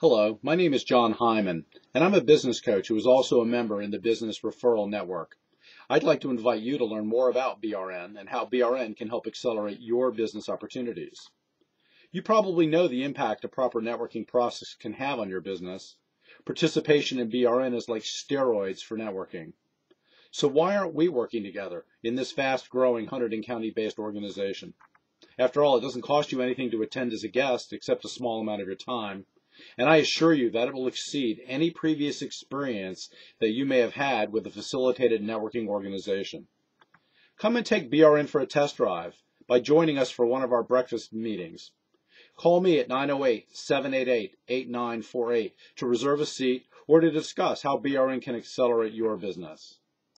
Hello, my name is John Hyman, and I'm a business coach who is also a member in the Business Referral Network. I'd like to invite you to learn more about BRN and how BRN can help accelerate your business opportunities. You probably know the impact a proper networking process can have on your business. Participation in BRN is like steroids for networking. So why aren't we working together in this fast growing Hunterdon County based organization? After all, it doesn't cost you anything to attend as a guest except a small amount of your time. And I assure you that it will exceed any previous experience that you may have had with a facilitated networking organization. Come and take BRN for a test drive by joining us for one of our breakfast meetings. Call me at 908-788-8948 to reserve a seat or to discuss how BRN can accelerate your business.